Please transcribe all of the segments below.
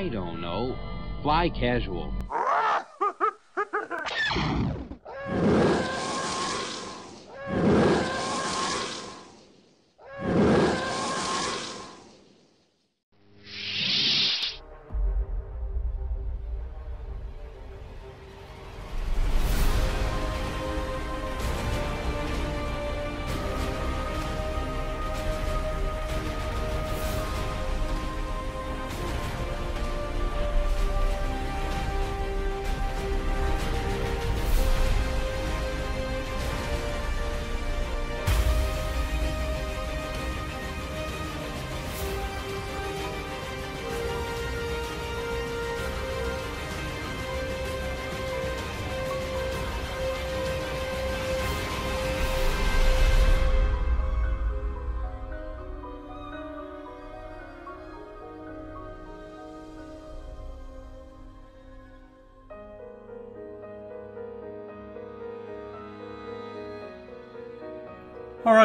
I don't know. Fly casual.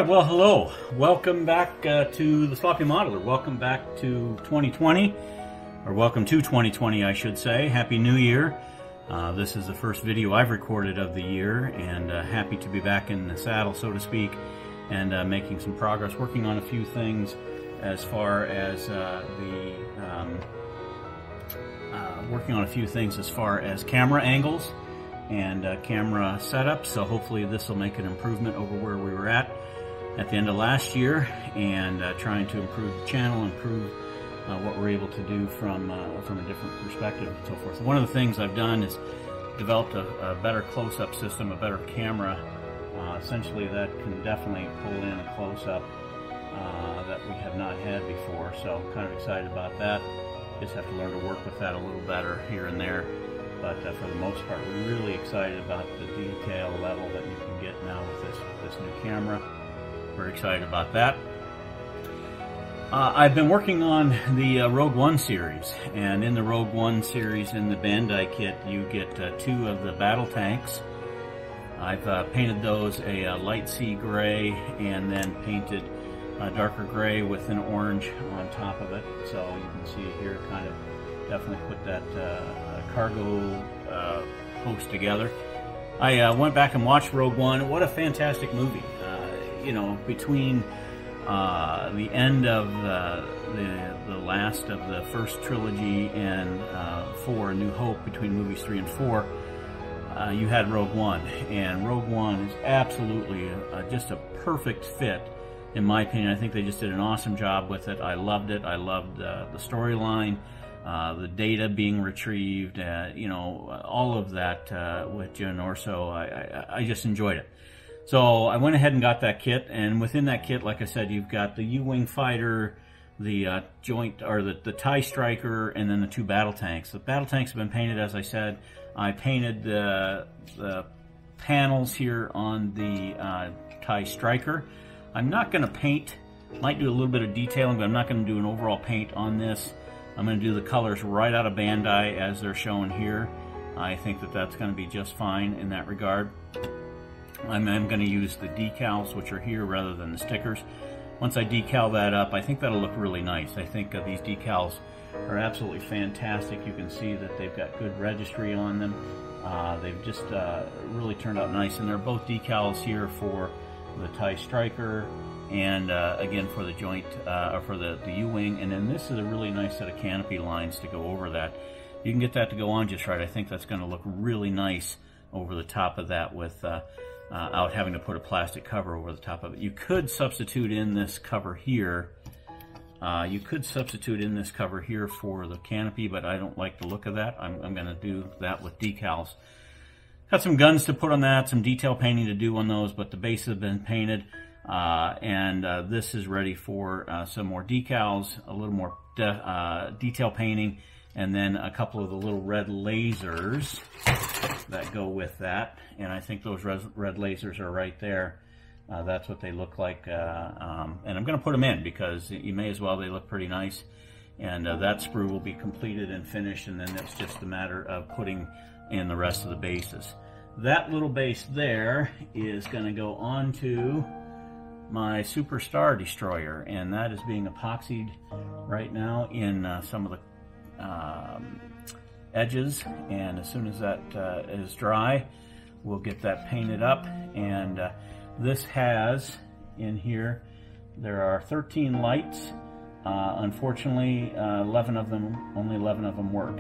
right, well, hello. Welcome back uh, to the Sloppy Modeler. Welcome back to 2020, or welcome to 2020, I should say. Happy New Year. Uh, this is the first video I've recorded of the year, and uh, happy to be back in the saddle, so to speak, and uh, making some progress, working on a few things as far as uh, the um, uh, working on a few things as far as camera angles and camera setup. So hopefully this will make an improvement over where we were at at the end of last year and uh, trying to improve the channel, improve uh, what we're able to do from uh, from a different perspective and so forth. One of the things I've done is developed a, a better close-up system, a better camera, uh, essentially that can definitely pull in a close-up uh, that we have not had before. So I'm kind of excited about that. Just have to learn to work with that a little better here and there. But uh, for the most part, we're really excited about the detail level that you can get now with this, this new camera. We're excited about that. Uh, I've been working on the uh, Rogue One series, and in the Rogue One series in the Bandai kit, you get uh, two of the battle tanks. I've uh, painted those a, uh, light sea gray and then painted a darker gray with an orange on top of it. So you can see here, kind of definitely put that uh, cargo post together. I went back and watched Rogue One. What a fantastic movie! You know, between uh, the end of the, the, the last of the first trilogy and uh, four, New Hope, between movies three and four, uh, you had Rogue One, and Rogue One is absolutely a, just a perfect fit, in my opinion. I think they just did an awesome job with it. I loved it. I loved uh, the storyline. Uh, the data being retrieved, uh, you know, all of that uh, with Jyn Erso, I, I, I just enjoyed it. So I went ahead and got that kit, and within that kit, like I said, you've got the U-Wing fighter, the uh, joint or the, the TIE Striker, and then the two battle tanks. The battle tanks have been painted, as I said. I painted the, the panels here on the uh, TIE Striker. I'm not going to paint, might do a little bit of detailing, but I'm not going to do an overall paint on this. I'm going to do the colors right out of Bandai as they're shown here. I think that that's going to be just fine in that regard. I'm, going to use the decals, which are here, rather than the stickers. Once I decal that up, I think that'll look really nice. I think uh, these decals are absolutely fantastic. You can see that they've got good registry on them. Uh, they've just uh, really turned out nice, and they're both decals here for the TIE Striker and uh, again for the joint, uh, or for the, the U-Wing. And then this is a really nice set of canopy lines to go over that. You can get that to go on just right. I think that's going to look really nice over the top of that with uh, out having to put a plastic cover over the top of it. You could substitute in this cover here. Uh, you could substitute in this cover here for the canopy, but I don't like the look of that. I'm, I'm going to do that with decals. Got some guns to put on that, some detail painting to do on those, but the bases have been painted. Uh, and uh, this is ready for uh, some more decals, a little more de uh, detail painting, and then a couple of the little red lasers that go with that. And I think those red, lasers are right there. Uh, that's what they look like. Uh, um, and I'm going to put them in because you may as well. They look pretty nice. And uh, that sprue will be completed and finished. And then it's just a matter of putting in the rest of the bases. That little base there is going to go onto my Super Star Destroyer. And that is being epoxied right now in uh, some of the uh, edges and as soon as that uh, is dry we'll get that painted up. And uh, this has in here there are 13 lights. Uh, unfortunately uh, 11 of them only 11 of them work.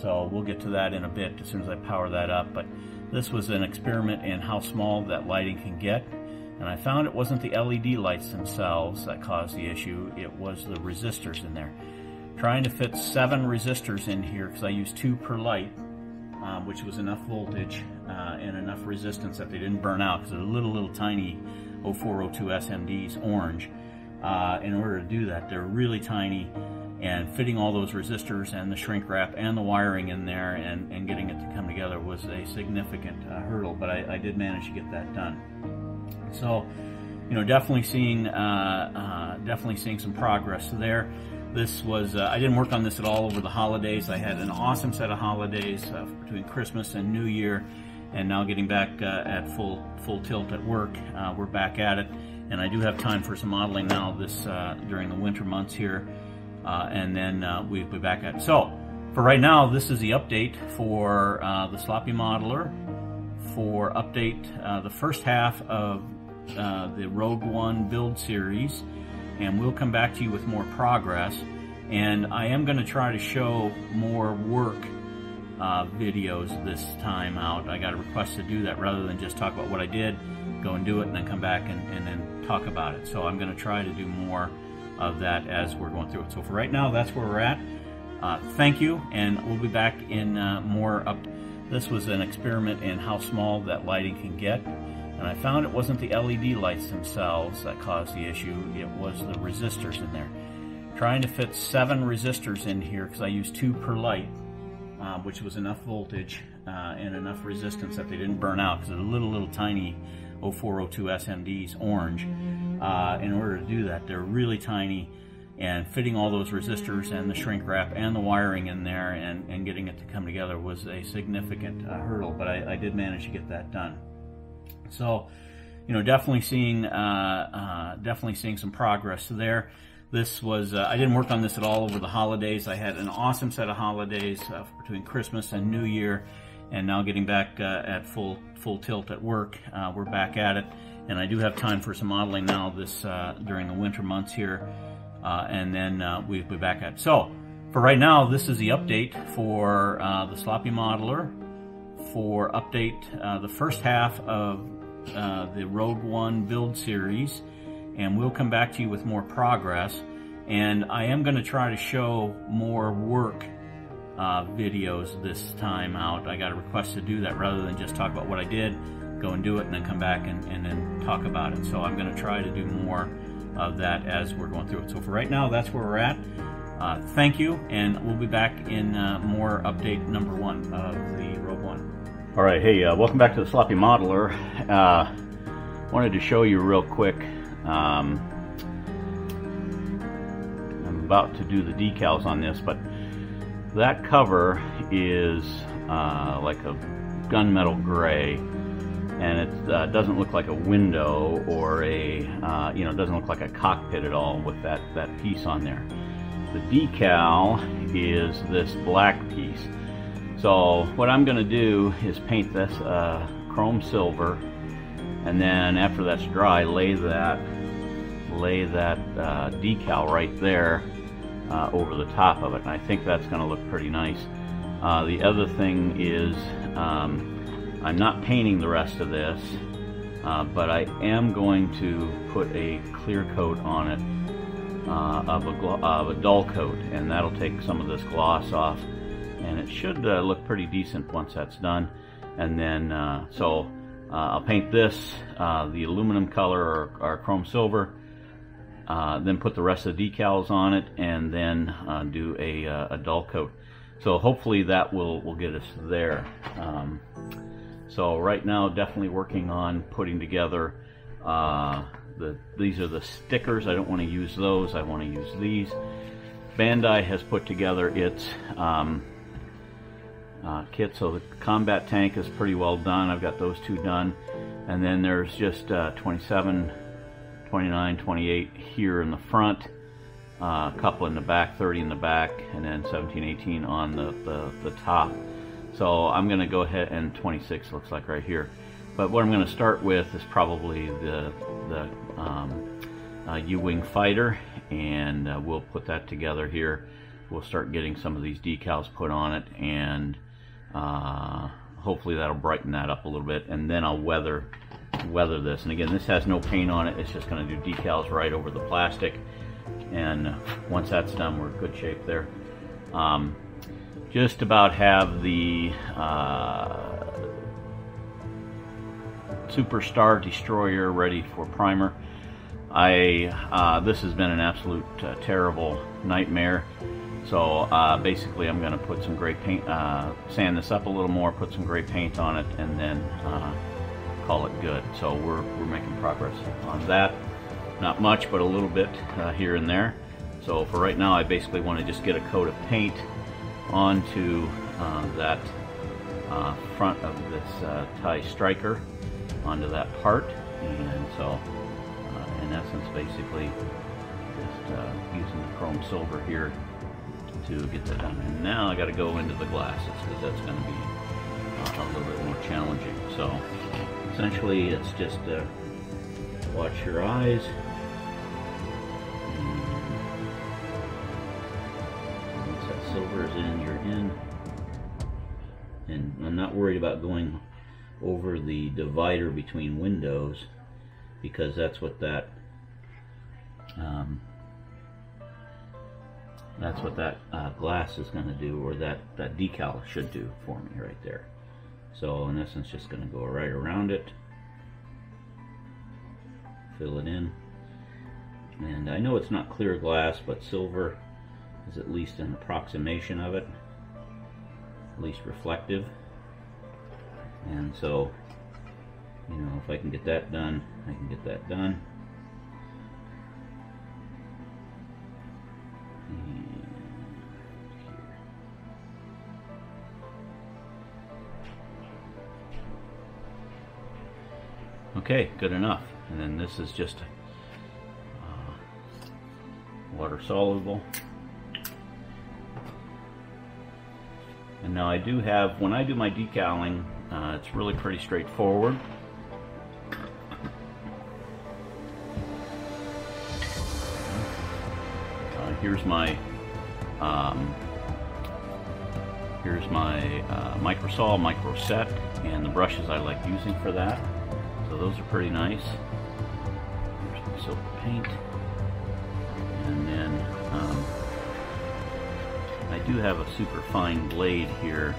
So we'll get to that in a bit as soon as I power that up. But this was an experiment in how small that lighting can get. And I found it wasn't the LED lights themselves that caused the issue. It was the resistors in there trying to fit seven resistors in here because I used two per light, um, which was enough voltage uh, and enough resistance that they didn't burn out because they're little, little tiny 0402 SMDs, orange. Uh, in order to do that, they're really tiny and fitting all those resistors and the shrink wrap and the wiring in there and, and getting it to come together was a significant uh, hurdle, but I, I, did manage to get that done. So, you know, definitely seeing, uh, uh, definitely seeing some progress there. This was, uh, I didn't work on this at all over the holidays. I had an awesome set of holidays uh, between Christmas and New Year, and now getting back uh, at full full tilt at work. Uh, we're back at it, and I do have time for some modeling now this uh, during the winter months here, uh, and then we'll be back at it. So, for right now, this is the update for the Sloppy Modeler for update the first half of the Rogue One build series and we'll come back to you with more progress. And I am going to try to show more work uh, videos this time out. I got a request to do that rather than just talk about what I did, go and do it, and then come back and, and then talk about it. So I'm going to try to do more of that as we're going through it. So for right now, that's where we're at. Uh, thank you, and we'll be back in uh, more up. This was an experiment in how small that lighting can get and I found it wasn't the LED lights themselves that caused the issue, it was the resistors in there. Trying to fit seven resistors in here because I used two per light, uh, which was enough voltage uh, and enough resistance that they didn't burn out because they're little, little tiny 0402 SMDs, orange. Uh, in order to do that, they're really tiny and fitting all those resistors and the shrink wrap and the wiring in there and, and getting it to come together was a significant uh, hurdle, but I, I did manage to get that done. So, you know, definitely seeing uh, uh, definitely seeing some progress there. This was uh, I didn't work on this at all over the holidays. I had an awesome set of holidays uh, between Christmas and New Year, and now getting back uh, at full full tilt at work. Uh, we're back at it, and I do have time for some modeling now this during the winter months here, and then we'll be back at it. So. For right now, this is the update for the Sloppy Modeler for update the first half of uh, the Rogue One build series, and we'll come back to you with more progress. And I am going to try to show more work uh, videos this time out. I got a request to do that rather than just talk about what I did, go and do it, and then come back and, and then talk about it. So I'm going to try to do more of that as we're going through it. So for right now, that's where we're at. Uh, thank you, and we'll be back in uh, more update number one of the. All right, hey, uh, welcome back to the Sloppy Modeler. Uh, wanted to show you real quick. Um, I'm about to do the decals on this, but that cover is uh, like a gunmetal gray, and it uh, doesn't look like a window or a, uh, you know, doesn't look like a cockpit at all with that, that piece on there. The decal is this black piece. So what I'm going to do is paint this uh, chrome silver and then after that's dry lay that lay that uh, decal right there uh, over the top of it and I think that's going to look pretty nice. Uh, the other thing is um, I'm not painting the rest of this uh, but I am going to put a clear coat on it uh, of, a of a dull coat and that'll take some of this gloss off and it should uh, look pretty decent once that's done. And then, uh, so uh, I'll paint this, uh, the aluminum color or, or chrome silver, uh, then put the rest of the decals on it, and then do a, a, dull coat. So hopefully that will, will get us there. Um, so right now, definitely working on putting together the, these are the stickers. I don't want to use those. I want to use these. Bandai has put together its um, uh, kit. So the combat tank is pretty well done. I've got those two done. And then there's just uh, 27, 29, 28 here in the front. uh, couple in the back, 30 in the back, and then 17, 18 on the, the, the top. So I'm going to go ahead, and 26 looks like right here. But what I'm going to start with is probably the, the um, uh, U-Wing Fighter, and uh, we'll put that together here. We'll start getting some of these decals put on it, and uh, hopefully that'll brighten that up a little bit, and then I'll weather weather this. And again, this has no paint on it. It's just going to do decals right over the plastic. And once that's done, we're in good shape there. Um, just about have the uh, Super Star Destroyer ready for primer. I uh, this has been an absolute uh, terrible nightmare. So uh, basically, I'm going to put some gray paint, uh, sand this up a little more, put some gray paint on it, and then uh, call it good. So we're we're making progress on that. Not much, but a little bit uh, here and there. So for right now, I basically want to just get a coat of paint onto that front of this tie striker onto that part, and so in essence basically just uh, using the chrome silver here to get that done. And now I got to go into the glasses because that's going to be uh, a little bit more challenging. So essentially it's just uh, watch your eyes. once that silver is in, you're in. And I'm not worried about going over the divider between windows because that's what that um, that's what that uh, glass is going to do or that that decal should do for me right there. So in essence just going to go right around it. Fill it in. And I know it's not clear glass but silver is at least an approximation of it at least reflective. And so you know, if I can get that done, I can get that done. Okay, good enough. And then this is just uh, water soluble. And now I do have, when I do my decaling, uh, it's really pretty straightforward. here's my um, here's my uh, microsol micro set and the brushes I like using for that those are pretty nice. Here's silver paint. And then um, I do have a super fine blade here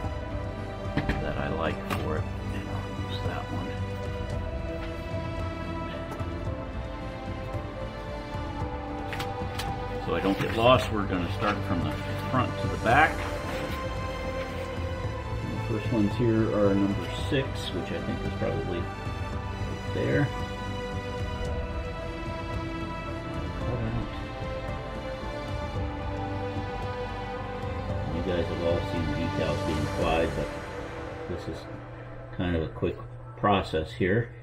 that I like for it. And I'll use that one. So I don't get lost, we're going to start from the front to the back. The first ones here are number six, which I think is probably there. You guys have all seen decals being applied, but this is kind of a quick process here.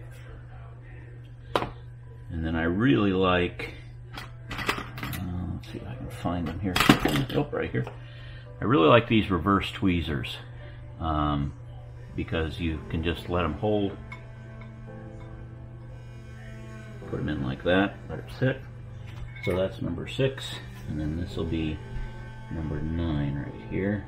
And then I really like uh, let's see if I can find them here. Oh, right here. I really like these reverse tweezers um, because you can just let them hold. Put them in like that, let it sit. So that's number six, and then this will be number nine right here.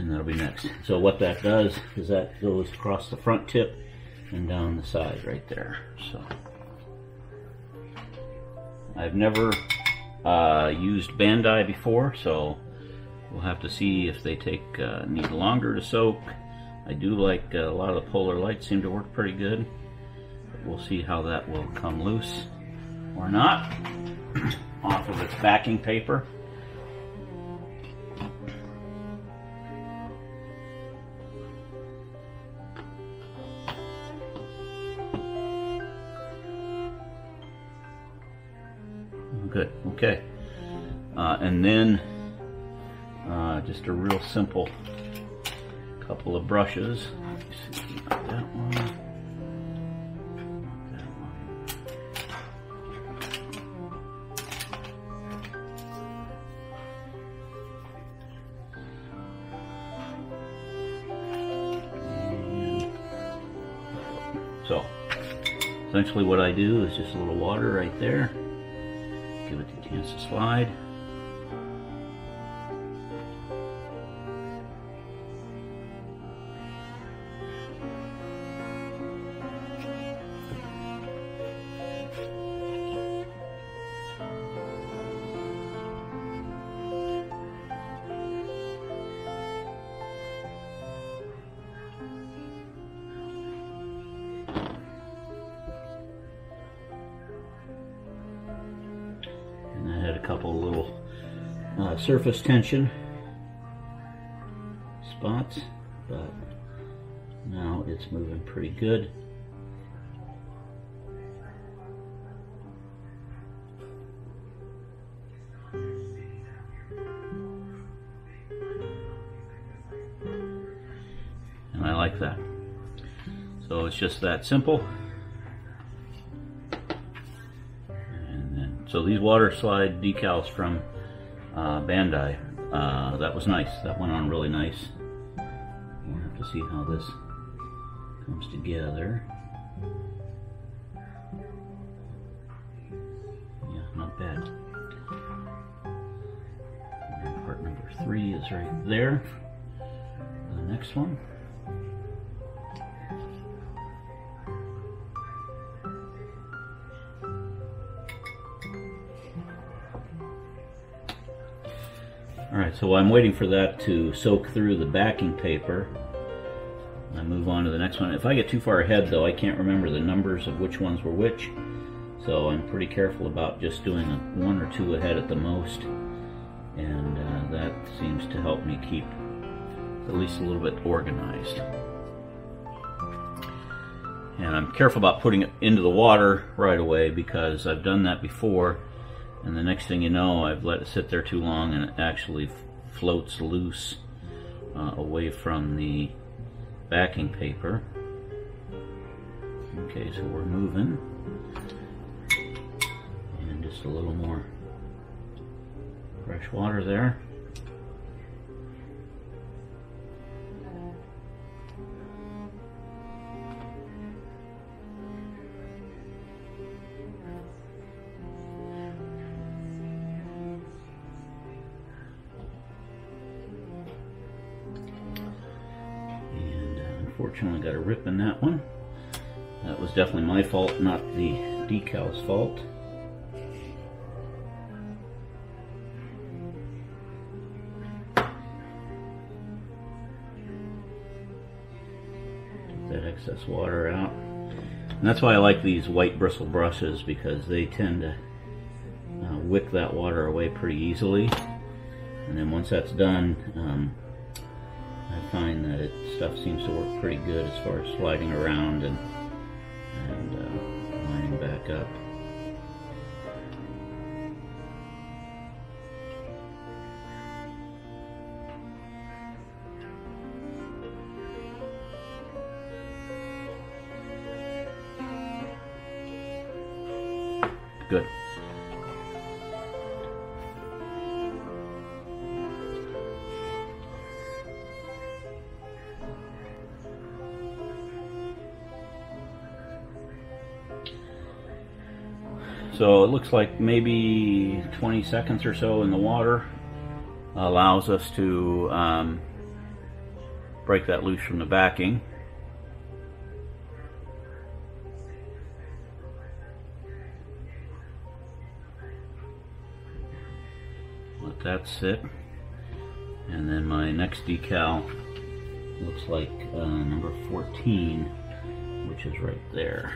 and that'll be next. So what that does is that goes across the front tip and down the side right there. So I've never uh, used Bandai before, so we'll have to see if they take uh, need longer to soak. I do like uh, a lot of the polar lights seem to work pretty good. We'll see how that will come loose or not off of its backing paper. Simple couple of brushes. That one. So, essentially what I do is just a little water right there. Give it a chance to slide. Surface tension spots, but now it's moving pretty good. And I like that. So it's just that simple. And then, so these water slide decals from uh, Bandai, uh, that was nice. That went on really nice. We'll have to see how this comes together. Yeah, not bad. And part number three is right there. The next one. Alright, so I'm waiting for that to soak through the backing paper. I move on to the next one. If I get too far ahead though, I can't remember the numbers of which ones were which. So I'm pretty careful about just doing one or two ahead at the most. And uh, that seems to help me keep at least a little bit organized. And I'm careful about putting it into the water right away because I've done that before and the next thing you know I've let it sit there too long and it actually floats loose uh, away from the backing paper. Okay, so we're moving. And just a little more fresh water there. Unfortunately got a rip in that one. That was definitely my fault, not the decal's fault. Get that excess water out. And that's why I like these white bristle brushes because they tend to uh, wick that water away pretty easily. And then once that's done, um, find that it stuff seems to work pretty good as far as sliding around and and uh, lining back up. So it looks like maybe 20 seconds or so in the water allows us to um, break that loose from the backing. Let that sit. And then my next decal looks like uh, number 14, which is right there.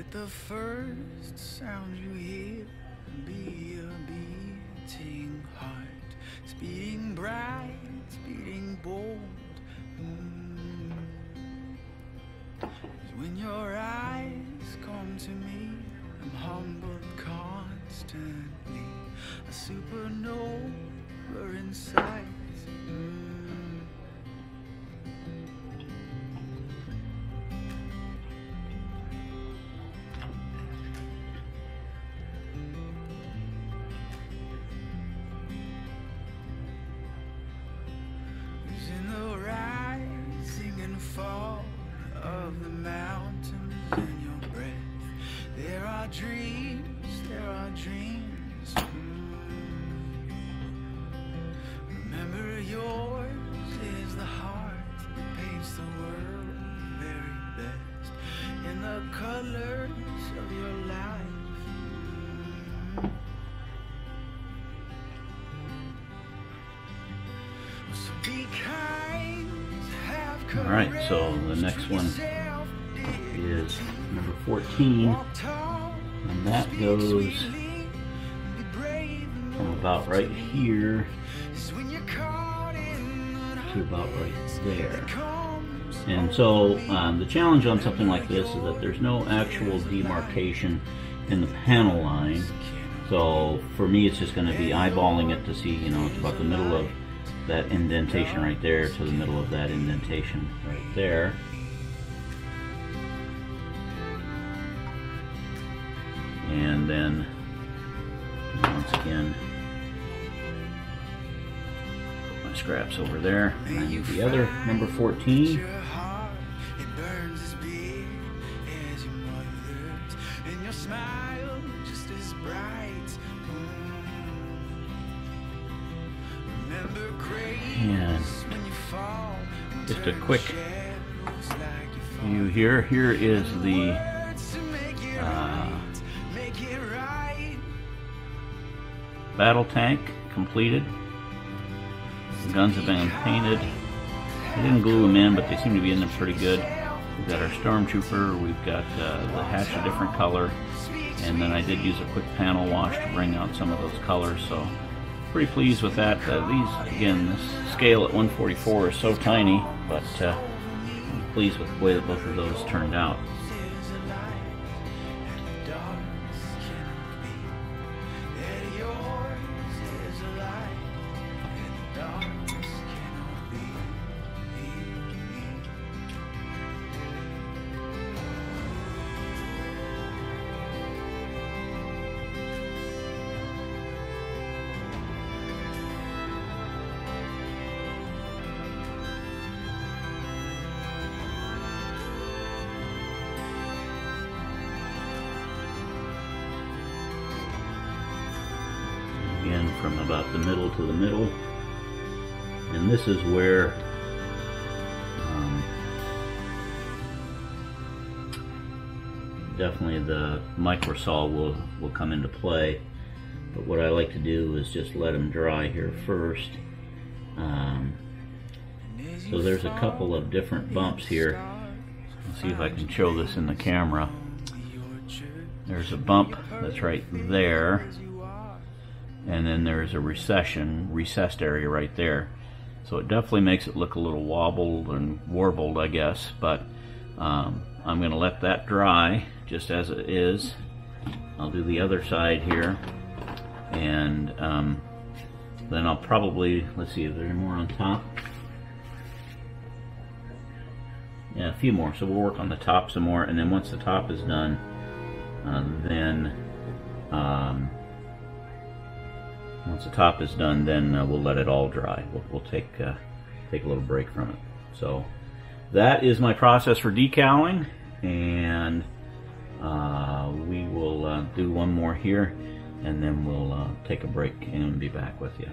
Let the first sound you hear be a beating heart, speeding bright, speeding bold. Mm. When your eyes come to me, I'm humbled constantly. A supernova right, so the next one is number 14, and that goes from about right here to about right there. And so um, the challenge on something like this is that there's no actual demarcation in the panel line. So for me, it's just going to be eyeballing it to see, you know, it's about the middle of that indentation right there to the middle of that indentation there. And then once again, put my scraps over there. And then the other number 14. Here. Here is the uh, battle tank completed. The guns have been painted. I didn't glue them in, but they seem to be in there pretty good. We've got our stormtrooper. We've got uh, the hatch a different color, and then I did use a quick panel wash to bring out some of those colors. So pretty pleased with that. Uh, these again, this scale at 144 is so tiny, but uh, pleased with the way that both of those turned out. Microsol will will come into play. But what I like to do is just let them dry here first. Um, so there's a couple of different bumps here. Let's see if I can show this in the camera. There's a bump that's right there. And then there's a recession, recessed area right there. So it definitely makes it look a little wobbled and warbled, I guess, but um, I'm going to let that dry just as it is. I'll do the other side here, and um, then I'll probably, let's see, if there's more on top. Yeah, a few more, so we'll work on the top some more, and then once the top is done, uh, then um, once the top is done, then uh, we'll let it all dry. We'll, we'll take uh, take a little break from it. So that is my process for decaling, and uh, we will uh, do one more here, and then we'll uh, take a break and be back with you.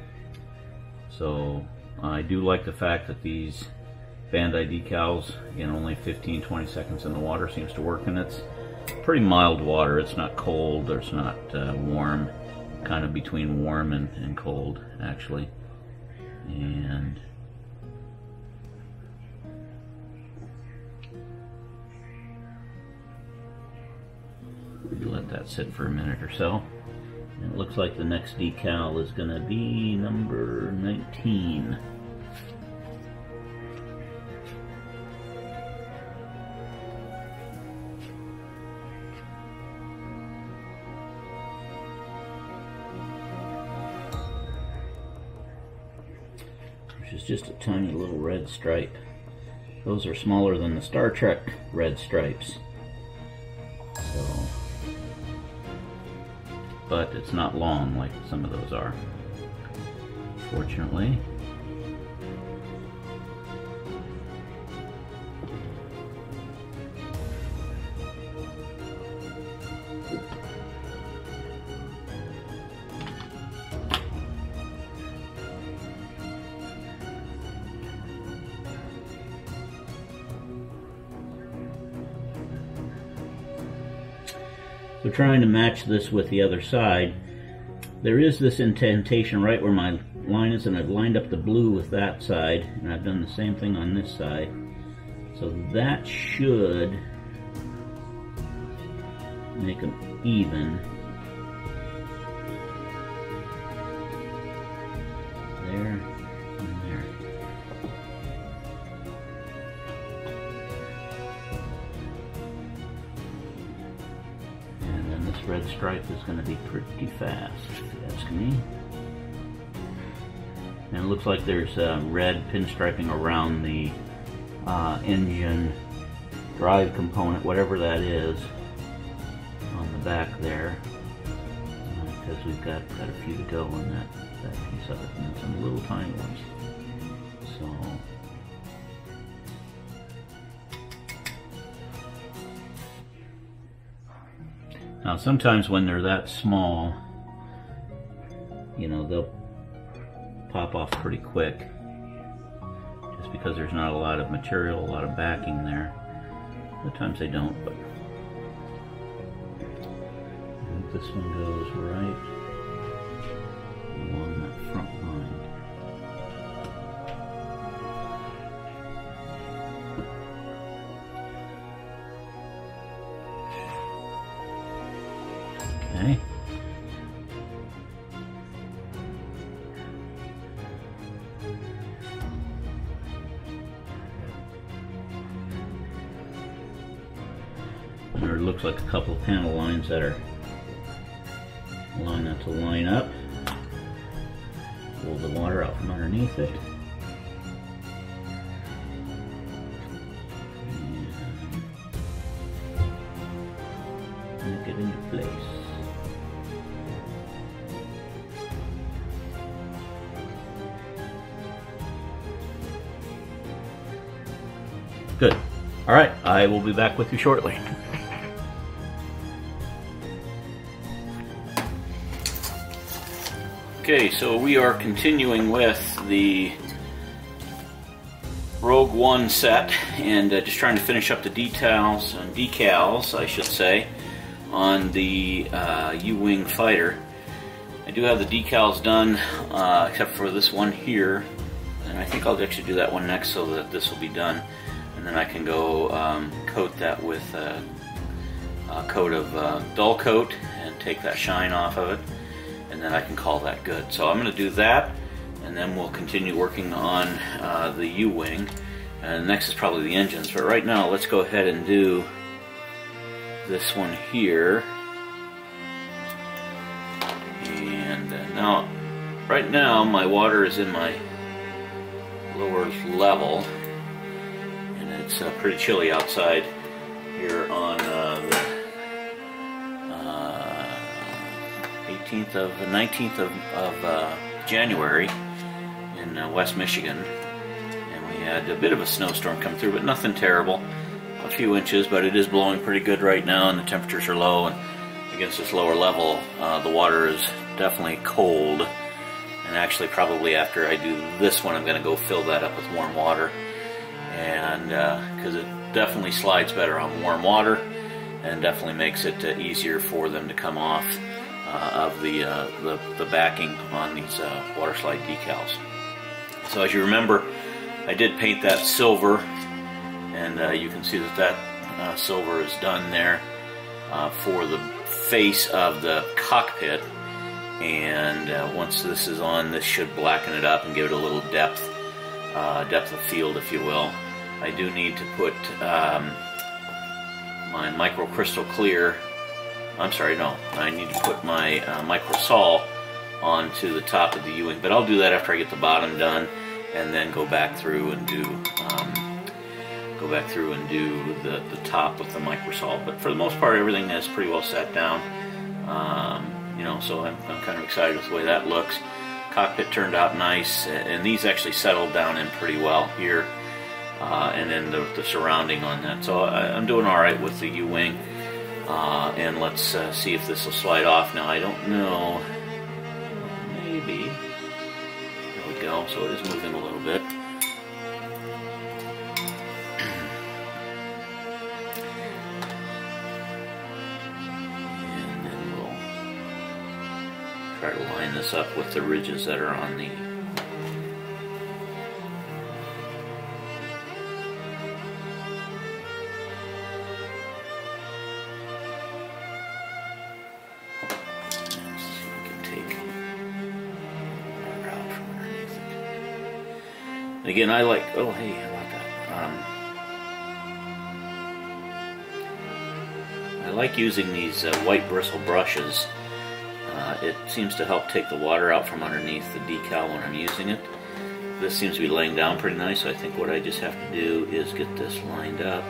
So I do like the fact that these Bandai decals in only 15-20 seconds in the water seems to work, and it's pretty mild water. It's not cold, or it's not uh, warm kind of between warm and, and cold actually and Let that sit for a minute or so. And it looks like the next decal is going to be number 19. Which is just a tiny little red stripe. Those are smaller than the Star Trek red stripes. So, but it's not long like some of those are. Fortunately. So trying to match this with the other side, there is this indentation right where my line is, and I've lined up the blue with that side, and I've done the same thing on this side. So that should make them even. Going to be pretty fast, if you ask me. And it looks like there's uh, red pinstriping around the uh, engine drive component, whatever that is, on the back there. Because we've got, got a few to go on that, that piece of it, and some little tiny ones. Now, sometimes when they're that small, you know, they'll pop off pretty quick just because there's not a lot of material, a lot of backing there. Sometimes they don't, but I think this one goes right There looks like a couple of panel lines that are allowing that to line up. Pull the water out from underneath it. And it into place. Good. All right, I will be back with you shortly. Okay, so we are continuing with the Rogue One set and uh, just trying to finish up the details and decals, I should say, on the uh, U-Wing fighter. I do have the decals done, uh, except for this one here, and I think I'll actually do that one next so that this will be done, and then I can go um, coat that with a, a coat of uh, dull coat and take that shine off of it and then I can call that good. So I'm going to do that, and then we'll continue working on uh, the U-wing. And next is probably the engines, but right now let's go ahead and do this one here. And uh, now, right now my water is in my lower level, and it's uh, pretty chilly outside here on uh, the 18th of 19th of, of uh, January in uh, West Michigan, and we had a bit of a snowstorm come through, but nothing terrible. A few inches, but it is blowing pretty good right now, and the temperatures are low. And against this lower level, uh, the water is definitely cold. And actually, probably after I do this one, I'm going to go fill that up with warm water, and because it definitely slides better on warm water, and definitely makes it uh, easier for them to come off uh, of the, uh, the, the backing on these uh, water slide decals. So as you remember, I did paint that silver, and uh, you can see that that uh, silver is done there uh, for the face of the cockpit. And uh, once this is on, this should blacken it up and give it a little depth, uh, depth of field, if you will. I do need to put um, my Micro Kristal Klear. I'm sorry, no. I need to put my uh, micro onto the top of the U-wing, but I'll do that after I get the bottom done, and then go back through and do um, go back through and do the, the top with the microsol. But for the most part, everything is pretty well set down. Um, you know, so I'm, I'm kind of excited with the way that looks. Cockpit turned out nice, and these actually settled down in pretty well here, uh, and then the, the, surrounding on that. So I, am doing all right with the U-wing, uh, and let's uh, see if this will slide off. Now I don't know, maybe. There we go. So it is moving a little bit. And then we'll try to line this up with the ridges that are on the again, I like. Oh, hey, how about that? Um, I like using these uh, white bristle brushes it seems to help take the water out from underneath the decal when I'm using it. This seems to be laying down pretty nice, so I think what I just have to do is get this lined up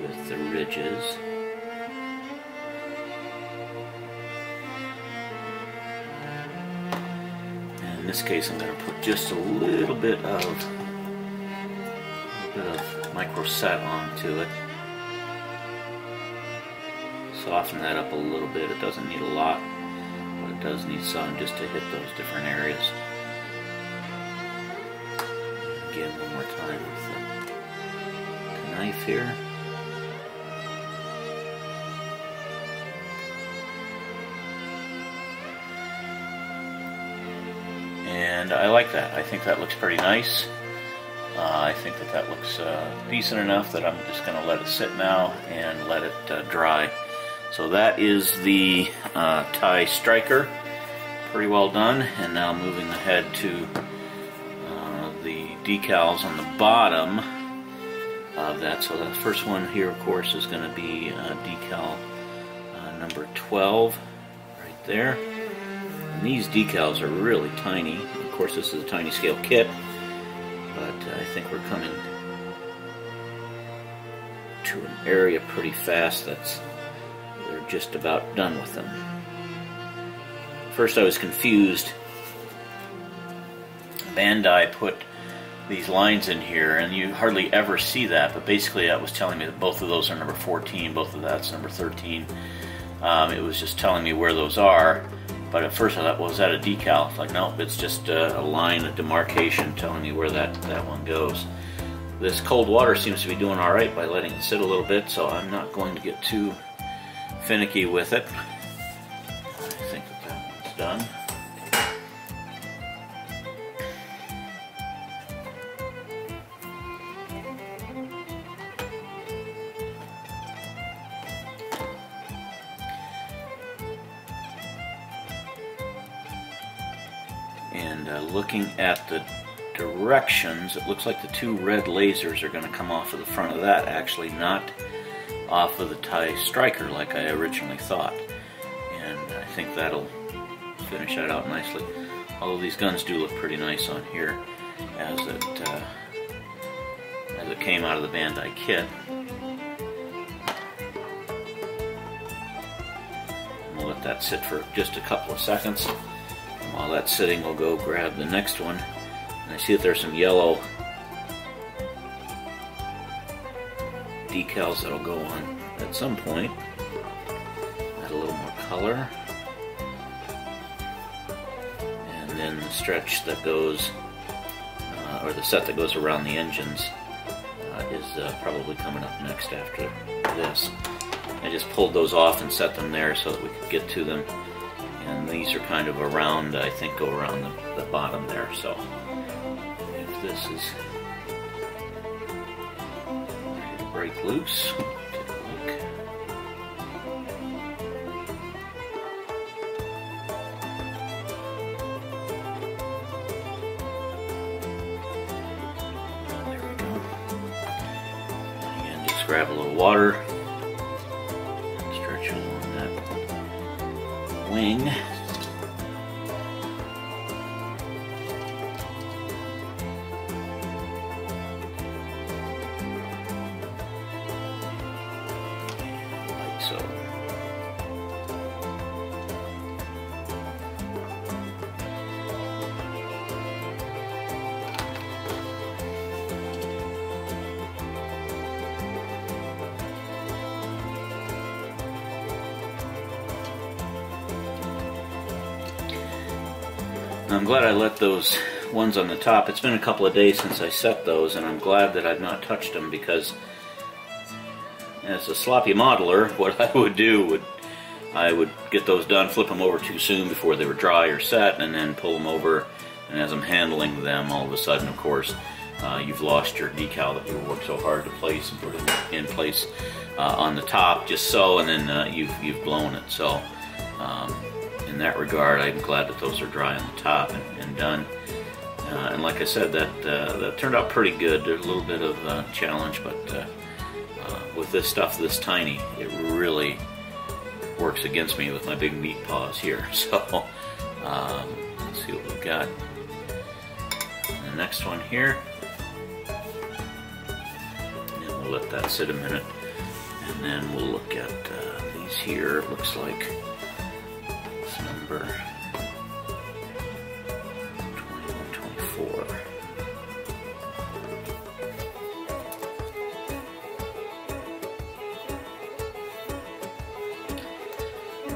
with the ridges. This case, I'm going to put just a little bit of, micro set onto it soften that up a little bit. It doesn't need a lot, but it does need some just to hit those different areas. Again, one more time with the knife here. And I like that. I think that looks pretty nice. Uh, I think that that looks uh, decent enough that I'm just going to let it sit now and let it uh, dry. So that is the uh, TIE Striker. Pretty well done. And now moving ahead to uh, the decals on the bottom of that. So the first one here, of course, is going to be uh, decal number 12 right there. And these decals are really tiny. Course, this is a tiny scale kit, but I think we're coming to an area pretty fast that's they're just about done with them. First I was confused. Bandai put these lines in here and you hardly ever see that but basically that was telling me that both of those are number 14 both of that's number 13 um, it was just telling me where those are but at first I thought well is that a decal it's like no it's just a, a line a demarcation telling me where that that one goes this cold water seems to be doing all right by letting it sit a little bit so I'm not going to get too finicky with it. I think that that one's done. Uh, looking at the directions, it looks like the two red lasers are going to come off of the front of that, actually not off of the TIE Striker like I originally thought. And I think that'll finish that out nicely. Although these guns do look pretty nice on here as it, uh, as it came out of the Bandai kit. We'll let that sit for just a couple of seconds. While that's sitting, we'll go grab the next one. And I see that there's some yellow decals that'll go on at some point. Add a little more color. And then the stretch that goes, uh, or the set that goes around the engines uh, is uh, probably coming up next after this. I just pulled those off and set them there so that we could get to them. These are kind of around, I think, go around the, the bottom there. So if this is break loose. I'm glad I let those ones on the top. It's been a couple of days since I set those, and I'm glad that I've not touched them because as a sloppy modeler, what I would do would I would get those done, flip them over too soon before they were dry or set, and then pull them over. And as I'm handling them, all of a sudden, of course, uh, you've lost your decal that you worked so hard to place and put it in place uh, on the top, just so, and then uh, you've you've blown it. So, um, in that regard, I'm glad that those are dry on the top and, and done. Uh, and like I said, that uh, that turned out pretty good. There's a little bit of uh, challenge, but uh, uh, with this stuff this tiny, it really works against me with my big meat paws here. So um, let's see what we've got. The next one here, and we'll let that sit a minute, and then we'll look at uh, these here. It looks like it's number 21, 24.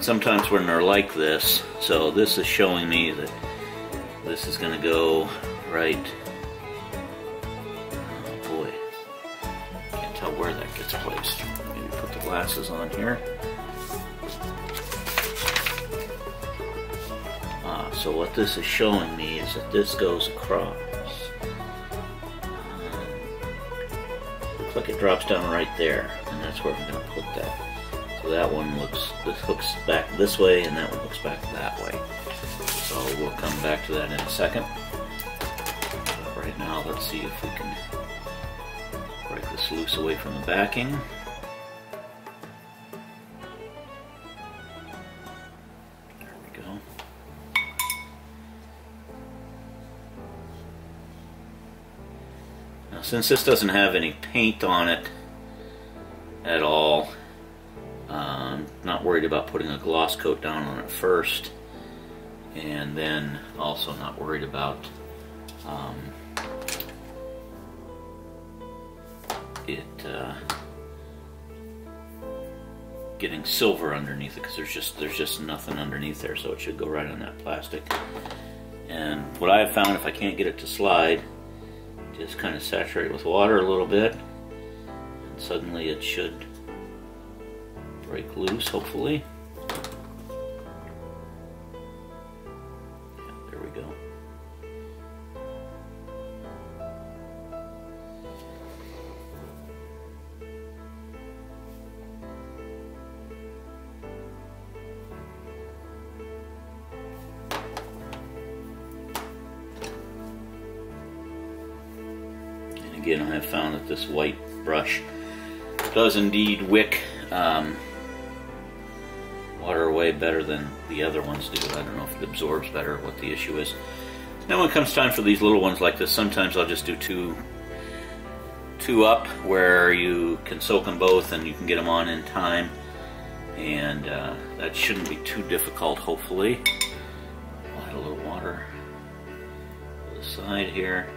sometimes when they're like this, so this is showing me that this is going to go right. Oh boy, can't tell where that gets placed. Maybe put the glasses on here. So what this is showing me is that this goes across. Looks like it drops down right there, and that's where I'm going to put that. So that one looks, this hooks back this way and that one looks back that way. So we'll come back to that in a second. But right now, let's see if we can break this loose away from the backing. Since this doesn't have any paint on it at all, um, not worried about putting a gloss coat down on it first, and then also not worried about um, it uh, getting silver underneath it because there's just there's just nothing underneath there, so it should go right on that plastic. And what I have found, if I can't get it to slide, just kind of saturate with water a little bit, and suddenly it should break loose, hopefully. This white brush does indeed wick um, water away better than the other ones do. I don't know if it absorbs better, what the issue is. Now when it comes time for these little ones like this, sometimes I'll just do two, two up where you can soak them both and you can get them on in time. And uh, that shouldn't be too difficult, hopefully. I'll add a little water to the side here.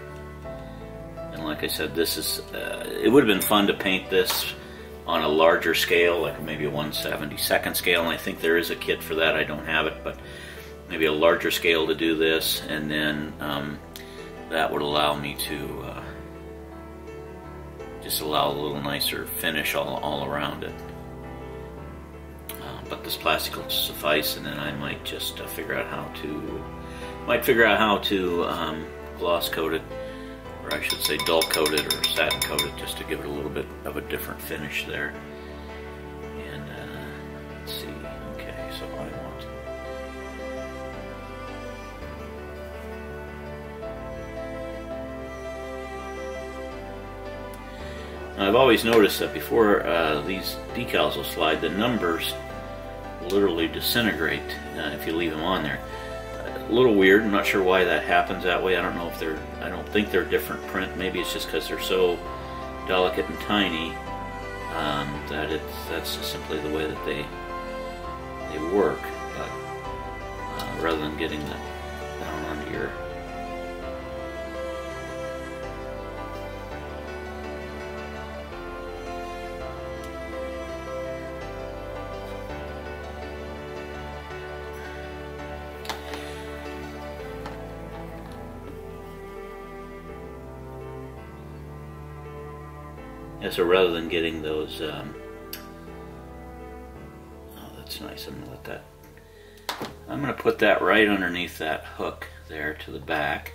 Like I said, this is, uh, it would have been fun to paint this on a larger scale, like maybe a 172nd scale, and I think there is a kit for that. I don't have it, but maybe a larger scale to do this, and then um, that would allow me to uh, just allow a little nicer finish all, all around it. Uh, but this plastic will suffice, and then I might just uh, figure out how to might figure out how to um, gloss coat it or I should say dull coated or satin coated just to give it a little bit of a different finish there. And uh, let's see, okay, so I want I've always noticed that before uh, these decals will slide, the numbers literally disintegrate uh, if you leave them on there. A little weird. I'm not sure why that happens that way. I don't know if they're. I don't think they're different print. Maybe it's just because they're so delicate and tiny um, that it's that's simply the way that they they work. But uh, rather than getting that down onto your so rather than getting those, um, oh, that's nice. I'm gonna let that. I'm gonna put that right underneath that hook there to the back,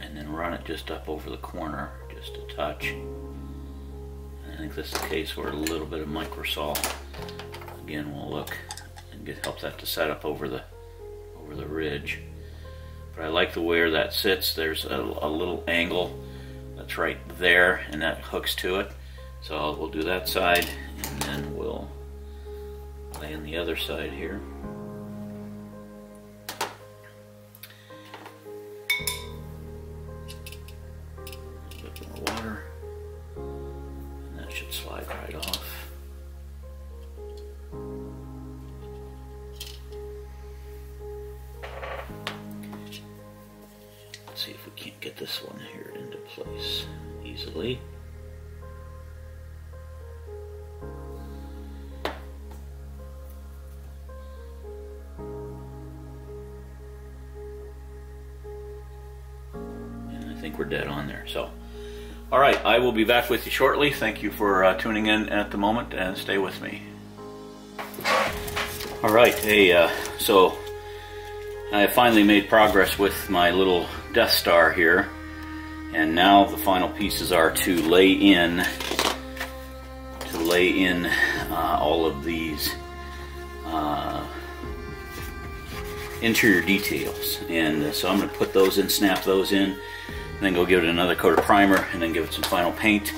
and then run it just up over the corner, just a touch. I think this is the case where a little bit of microsol again will look and get help that to set up over the over the ridge. But I like the way that sits. There's a, a little angle that's right there and that hooks to it. So we'll do that side and then we'll lay in the other side here. A bit more water and that should slide right off. See if we can't get this one here place easily. And I think we're dead on there. So, all right, I will be back with you shortly. Thank you for uh, tuning in at the moment and stay with me. All right, hey, uh, so I finally made progress with my little Death Star here. And now the final pieces are to lay in to lay in uh, all of these uh, interior details. And uh, so I'm going to put those in, snap those in, and then go give it another coat of primer, and then give it some final paint.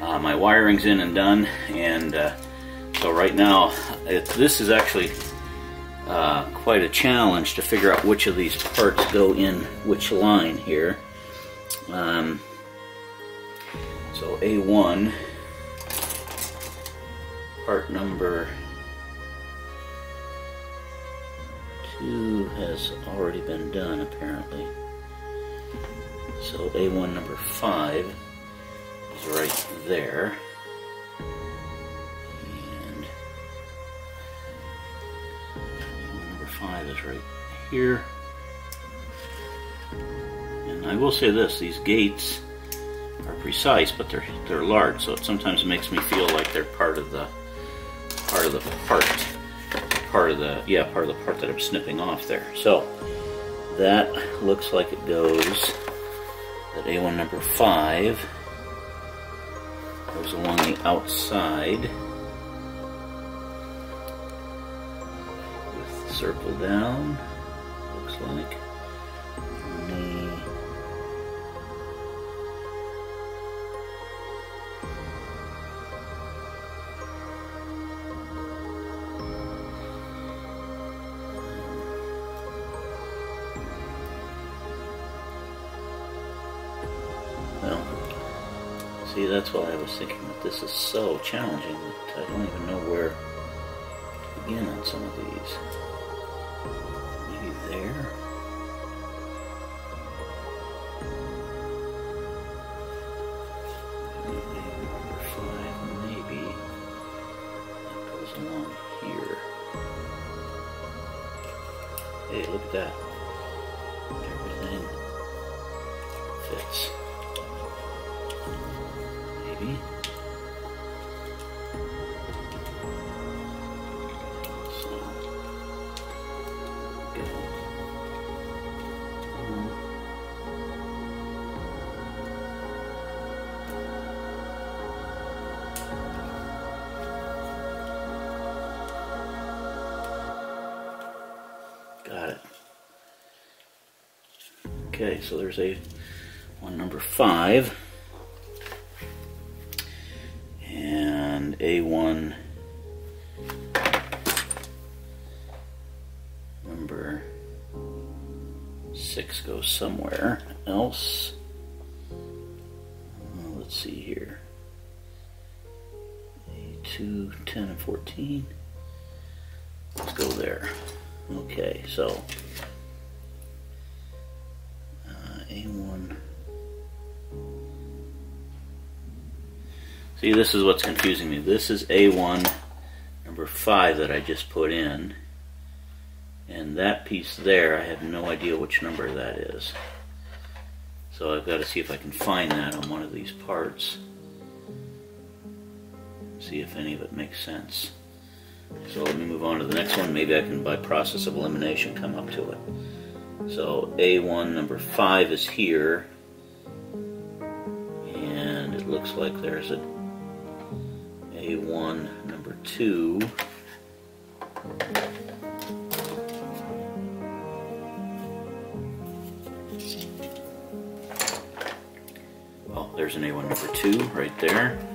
Uh, my wiring's in and done, and uh, so right now it, this is actually uh, quite a challenge to figure out which of these parts go in which line here. Um, so A1, part number two has already been done apparently. So A1 number five is right there. And A1 number five is right here. I will say this, these gates are precise, but they're they're large, so it sometimes makes me feel like they're part of the part of the part part of the yeah, part of the part that I'm snipping off there. So that looks like it goes that A1 number five goes along the outside with the circle down, looks like. This is so challenging that I don't even know where to begin on some of these. Maybe there? Okay, so there's a one number five and A1 number six goes somewhere else. Uh, let's see here. A two, ten, and 14. Let's go there. Okay, so A1. See, this is what's confusing me. This is A1 number 5 that I just put in. And that piece there, I have no idea which number that is. So I've got to see if I can find that on one of these parts. See if any of it makes sense. So let me move on to the next one. Maybe I can, by process of elimination, come up to it. So A1 number 5 is here. And it looks like there's a A1 number 2. Oh, there's an A1 number 2 right there.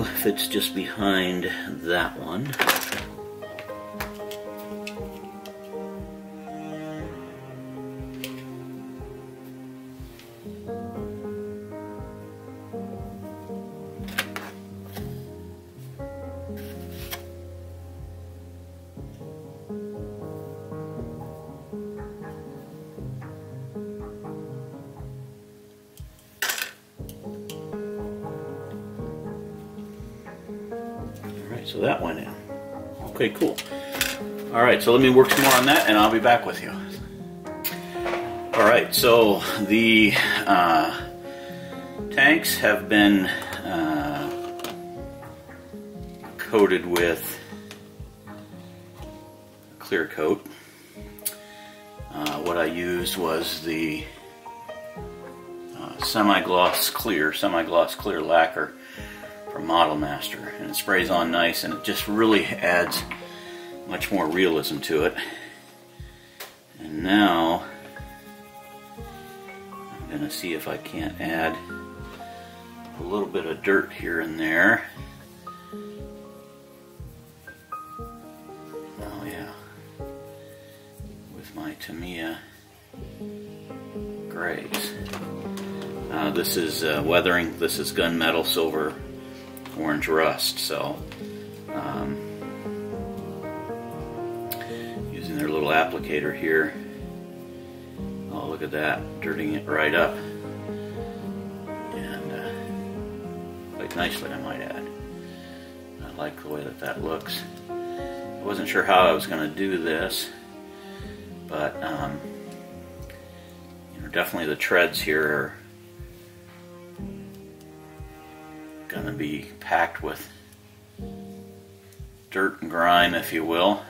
2 fits just behind that one. Alright, so let me work some more on that and I'll be back with you. Alright, so the uh, tanks have been uh, coated with clear coat. Uh, what I used was the uh, semi-gloss clear, semi-gloss clear lacquer from Model Master and it sprays on nice and it just really adds much more realism to it. And now I'm gonna see if I can't add a little bit of dirt here and there. Oh yeah. With my Tamiya grays uh, this is uh, weathering. This is gunmetal silver orange rust. So, um, their little applicator here. Oh, look at that, dirting it right up. And uh, quite nicely, I might add. I like the way that that looks. I wasn't sure how I was going to do this, but um, you know, definitely the treads here are going to be packed with dirt and grime, if you will.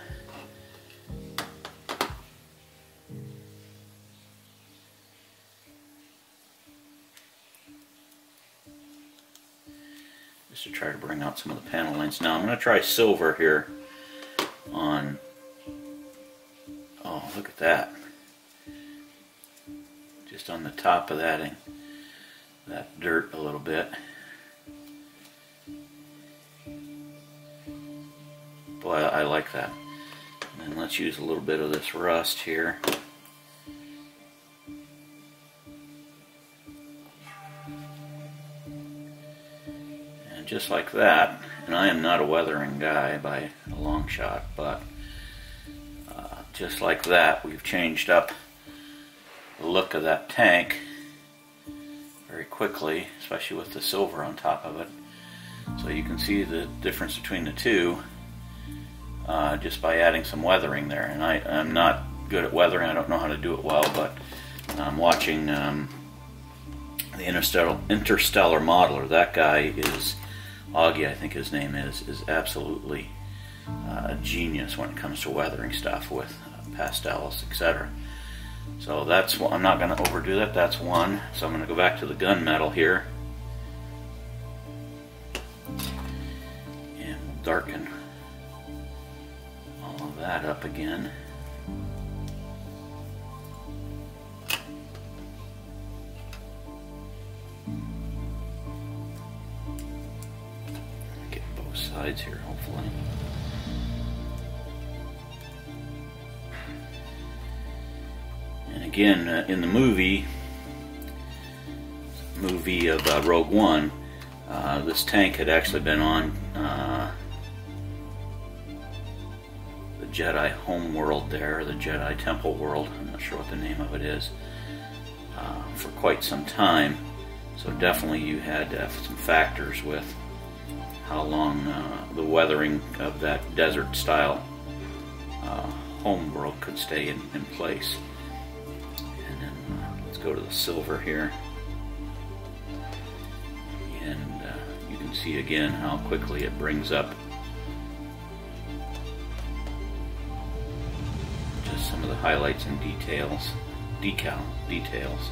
To try to bring out some of the panel lines. Now I'm going to try silver here on, oh look at that. Just on the top of that, and that dirt a little bit. Boy, I like that. And let's use a little bit of this rust here. Just like that, and I am not a weathering guy by a long shot, but uh, just like that, we've changed up the look of that tank very quickly, especially with the silver on top of it. So you can see the difference between the two uh, just by adding some weathering there. And I, I'm not good at weathering, I don't know how to do it well, but I'm watching um, the Interstellar, Interstellar Modeler. That guy is, Augie, I think his name is, is absolutely uh, a genius when it comes to weathering stuff with uh, pastels, etc. So that's what I'm not going to overdo that. That's one. So I'm going to go back to the gunmetal here. And darken all of that up again. Sides here, hopefully. And again, uh, in the movie, movie of uh, Rogue One, uh, this tank had actually been on uh, the Jedi home world there, the Jedi temple world. I'm not sure what the name of it is, uh, for quite some time. So definitely you had uh, some factors with how long uh, the weathering of that desert style uh, home world could stay in, in place. And then uh, let's go to the silver here. And uh, you can see again how quickly it brings up just some of the highlights and details, decal details,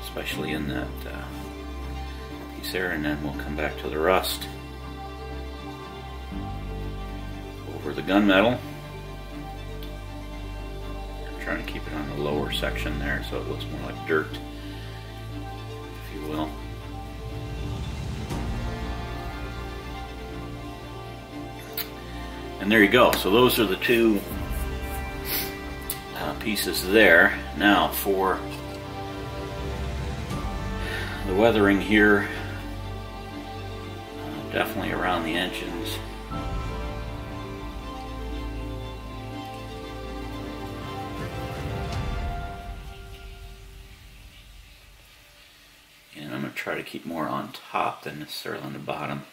especially in that there. And then we'll come back to the rust over the gunmetal. I'm trying to keep it on the lower section there so it looks more like dirt, if you will. And there you go. So those are the two uh, pieces there. Now for the weathering here, definitely around the engines. And I'm going to try to keep more on top than necessarily on the bottom.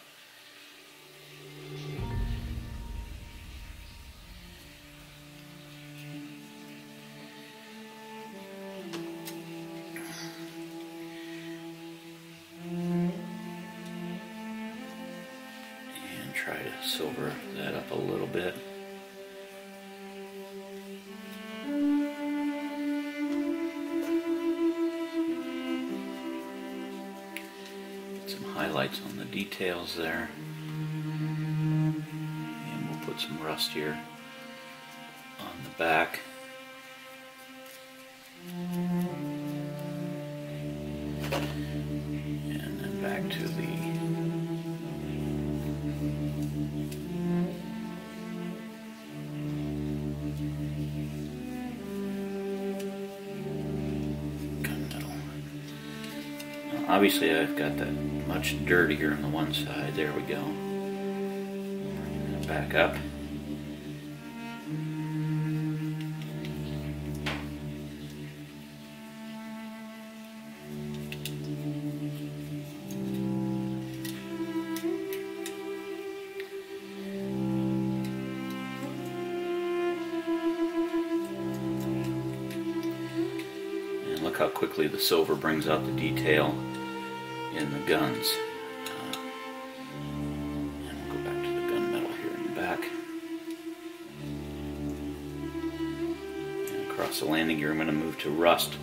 Obviously, I've got that much dirtier on the one side. There we go. Back up. And look how quickly the silver brings out the detail in the guns. Uh, and we'll go back to the gunmetal here in the back. And across the landing gear, I'm going to move to rust.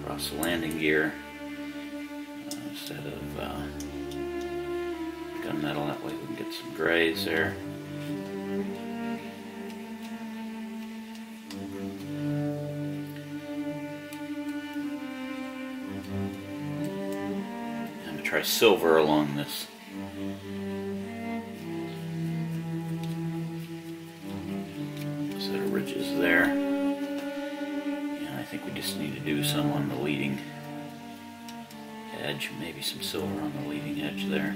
Across the landing gear uh, instead of uh, gunmetal. That way we can get some grays there. Silver along this. Set of ridges there. And I think we just need to do some on the leading edge, maybe some silver on the leading edge there.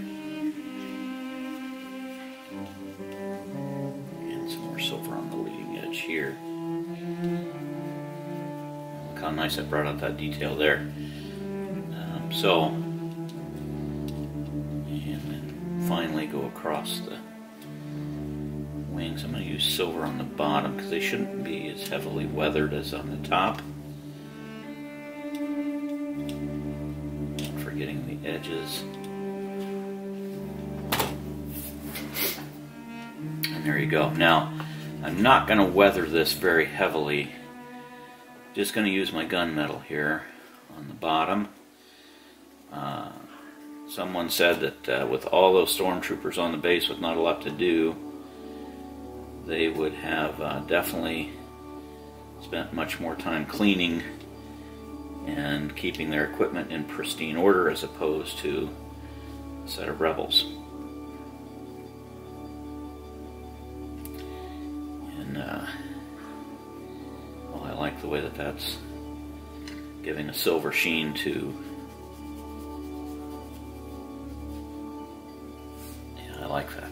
And some more silver on the leading edge here. Look how nice I brought out that detail there. Um, so, across the wings. I'm going to use silver on the bottom because they shouldn't be as heavily weathered as on the top. Not forgetting the edges. And there you go. Now, I'm not going to weather this very heavily. Just going to use my gunmetal here on the bottom. Someone said that uh, with all those stormtroopers on the base with not a lot to do, they would have uh, definitely spent much more time cleaning and keeping their equipment in pristine order as opposed to a set of rebels. And uh, well, I like the way that that's giving a silver sheen to. Like that.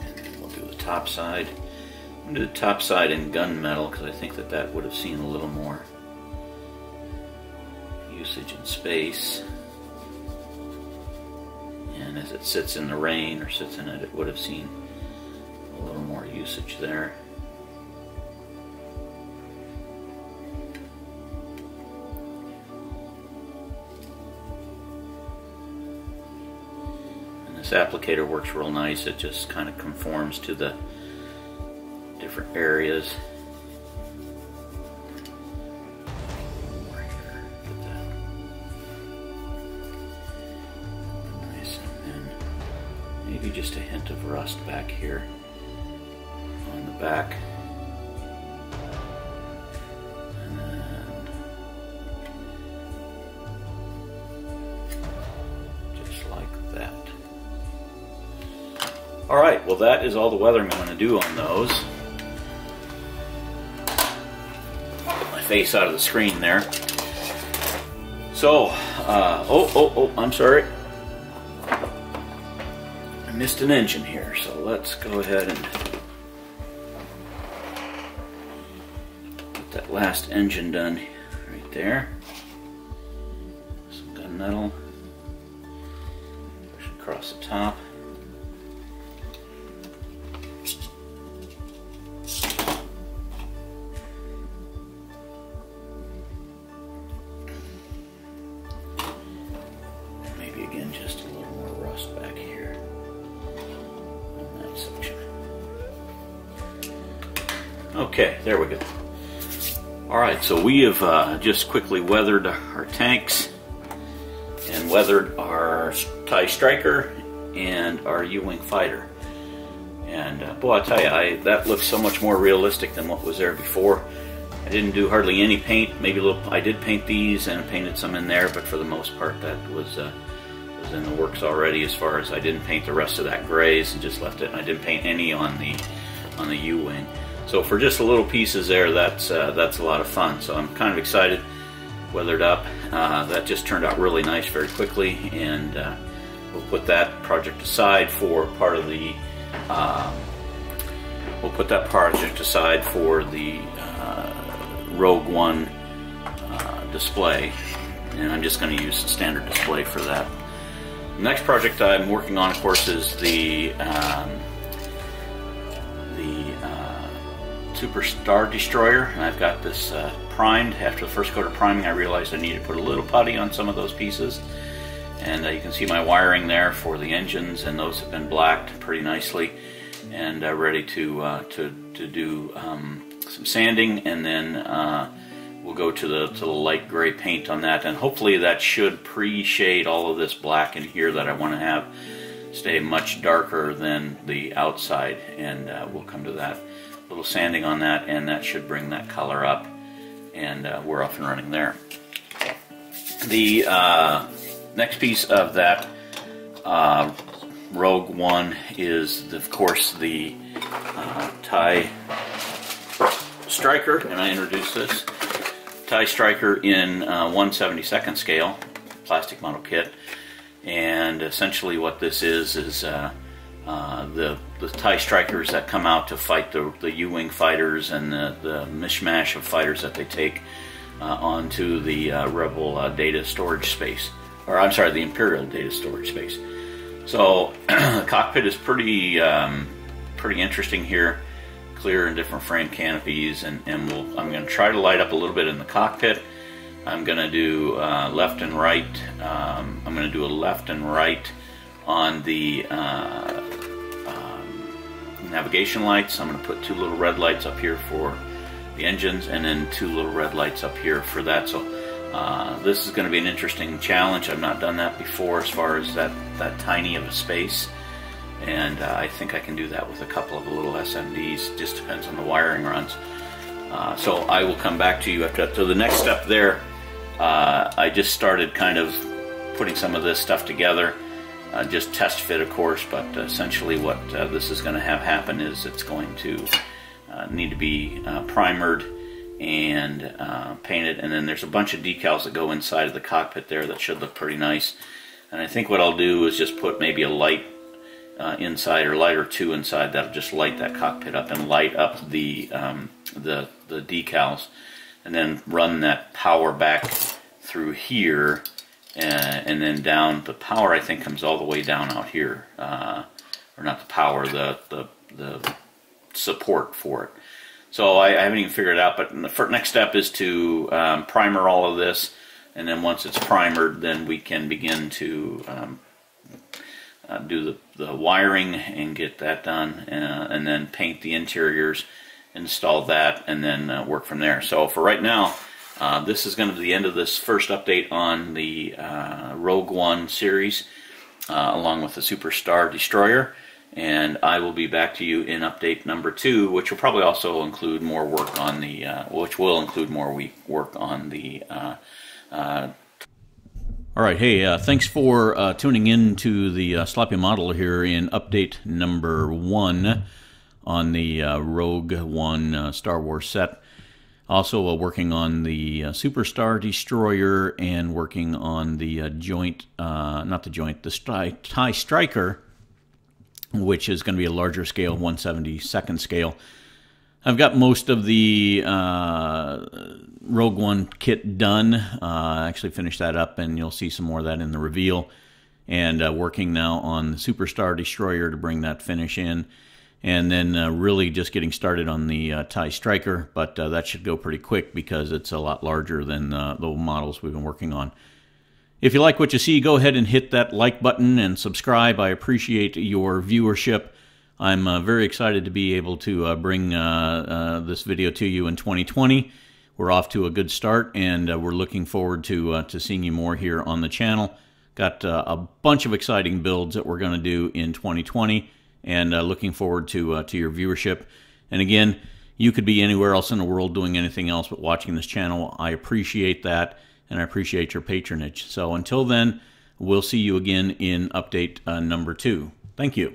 And we'll do the top side. I'm going to do the top side in gunmetal because I think that that would have seen a little more usage in space. And as it sits in the rain or sits in it, it would have seen usage there. And this applicator works real nice. It just kind of conforms to the different areas. Maybe just a hint of rust back here back. Just like that. All right, well that is all the weathering I'm going to do on those. Get my face out of the screen there. So, uh, oh, oh, oh, I'm sorry. I missed an engine here, so let's go ahead and last engine done right there. Some gunmetal. Push across the top. Maybe again just a little more rust back here on that section. Okay, there we go. All right, so we have uh, just quickly weathered our tanks and weathered our TIE Striker and our U-Wing fighter. And uh, boy, I tell you, I, that looks so much more realistic than what was there before. I didn't do hardly any paint. Maybe a little. I did paint these and painted some in there, but for the most part, that was uh, was in the works already. As far as I didn't paint the rest of that grays and just left it. And I didn't paint any on the on the U-wing. So for just a little pieces there, that's uh, that's a lot of fun. So I'm kind of excited. Weathered up. Uh, that just turned out really nice very quickly, and uh, we'll put that project aside for part of the. Um, we'll put that project aside for the uh, Rogue One uh, display, and I'm just going to use the standard display for that. The next project I'm working on, of course, is the um, Super Star Destroyer, and I've got this uh, primed. After the first coat of priming, I realized I needed to put a little putty on some of those pieces. And uh, you can see my wiring there for the engines, and those have been blacked pretty nicely, and uh, ready to uh, to to do um, some sanding, and then uh, we'll go to the to the light gray paint on that, and hopefully that should pre-shade all of this black in here that I want to have stay much darker than the outside, and uh, we'll come to that. Little sanding on that, and that should bring that color up, and uh, we're off and running there. The uh, next piece of that uh, Rogue One is, of course, the uh, TIE Striker, and I introduced this. TIE Striker in uh, 172nd scale, plastic model kit. And essentially what this is, is uh, the, the TIE Strikers that come out to fight the, the U-Wing fighters and the, the mishmash of fighters that they take uh, onto the uh, Rebel uh, data storage space. Or I'm sorry, the Imperial data storage space. So the cockpit is pretty um, pretty interesting here, clear and different frame canopies, and, and we'll, I'm going to try to light up a little bit in the cockpit. I'm going to do uh, left and right. Um, I'm going to do a left and right on the uh, navigation lights. I'm going to put two little red lights up here for the engines and then two little red lights up here for that. So uh, this is going to be an interesting challenge. I've not done that before as far as that, that tiny of a space. And uh, I think I can do that with a couple of little SMDs. Just depends on the wiring runs. Uh, so I will come back to you after that. So the next step there, uh, I just started kind of putting some of this stuff together. Uh, just test fit, of course, but essentially what uh, this is going to have happen is it's going to uh, need to be uh, primered and painted, and then there's a bunch of decals that go inside of the cockpit there that should look pretty nice. And I think what I'll do is just put maybe a light uh, inside or light or two inside that'll just light that cockpit up and light up the um, the the decals and then run that power back through here uh, and then down the power I think comes all the way down out here uh, or not the power the the, the support for it so I, I, haven't even figured it out but the next step is to um, primer all of this and then once it's primered then we can begin to um, uh, do the, the wiring and get that done, uh, and then paint the interiors, install that, and then uh, work from there. So for right now, uh, this is going to be the end of this first update on the uh, Rogue One series, uh, along with the Super Star Destroyer. And I will be back to you in update number two, which will probably also include more work on the, which will include more work on the all right, hey, uh, thanks for uh, tuning in to the uh, Sloppy Modeler in update number one on the uh, Rogue One uh, Star Wars set. Also uh, working on the Super Star Destroyer and working on the joint, not the joint, the stri TIE Striker, which is going to be a larger scale, 172nd scale. I've got most of the uh, Rogue One kit done. Uh, I actually finished that up, and you'll see some more of that in the reveal. And uh, working now on the Super Star Destroyer to bring that finish in. And then uh, really just getting started on the uh, TIE Striker, but uh, that should go pretty quick because it's a lot larger than the models we've been working on. If you like what you see, go ahead and hit that like button and subscribe. I appreciate your viewership. I'm uh, very excited to be able to uh, bring uh, uh this video to you in 2020. We're off to a good start, and uh, we're looking forward to uh, to seeing you more here on the channel. Got a bunch of exciting builds that we're going to do in 2020, and uh, looking forward to uh, to your viewership. And again, you could be anywhere else in the world doing anything else but watching this channel. I appreciate that, and I appreciate your patronage. So until then, we'll see you again in update uh, number two. Thank you.